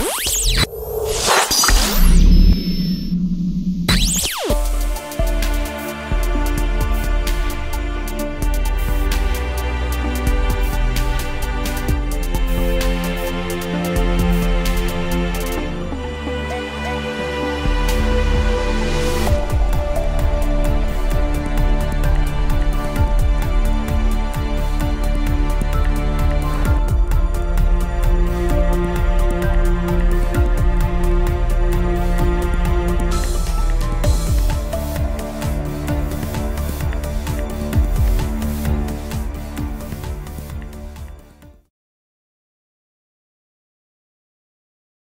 Bye.